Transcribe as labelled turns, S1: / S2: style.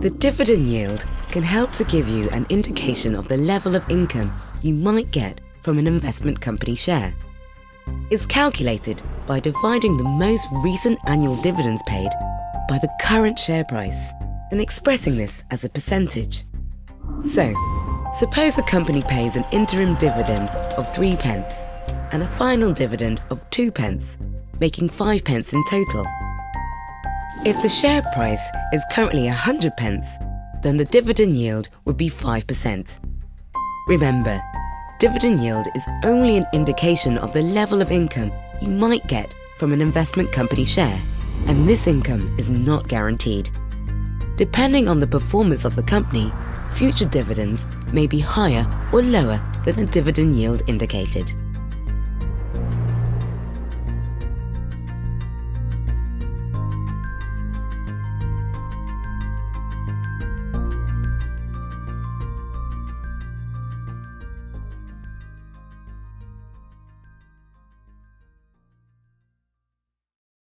S1: The dividend yield can help to give you an indication of the level of income you might get from an investment company share. It's calculated by dividing the most recent annual dividends paid by the current share price and expressing this as a percentage. So, suppose a company pays an interim dividend of 3 pence and a final dividend of 2 pence, making 5 pence in total. If the share price is currently 100 pence, then the dividend yield would be 5%. Remember, dividend yield is only an indication of the level of income you might get from an investment company share, and this income is not guaranteed. Depending on the performance of the company, future dividends may be higher or lower than the dividend yield indicated.